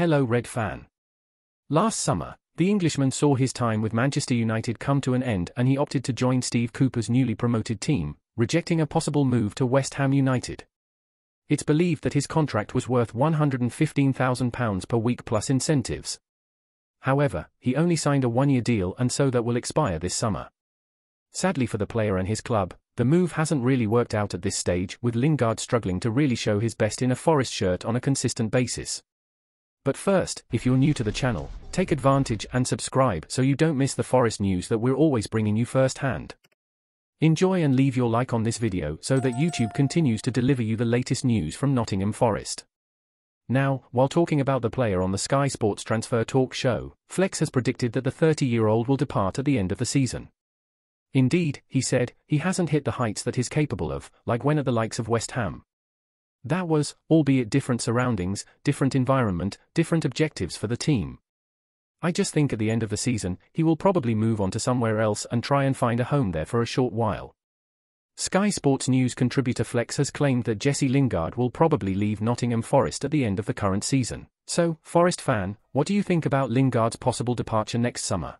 Hello Red fan. Last summer, the Englishman saw his time with Manchester United come to an end and he opted to join Steve Cooper's newly promoted team, rejecting a possible move to West Ham United. It's believed that his contract was worth £115,000 per week plus incentives. However, he only signed a one-year deal and so that will expire this summer. Sadly for the player and his club, the move hasn't really worked out at this stage with Lingard struggling to really show his best in a Forest shirt on a consistent basis. But first, if you're new to the channel, take advantage and subscribe so you don't miss the Forest news that we're always bringing you firsthand. Enjoy and leave your like on this video so that YouTube continues to deliver you the latest news from Nottingham Forest. Now, while talking about the player on the Sky Sports Transfer Talk show, Flex has predicted that the 30-year-old will depart at the end of the season. Indeed, he said, he hasn't hit the heights that he's capable of, like when at the likes of West Ham. That was, albeit different surroundings, different environment, different objectives for the team. I just think at the end of the season, he will probably move on to somewhere else and try and find a home there for a short while. Sky Sports News contributor Flex has claimed that Jesse Lingard will probably leave Nottingham Forest at the end of the current season. So, Forest fan, what do you think about Lingard's possible departure next summer?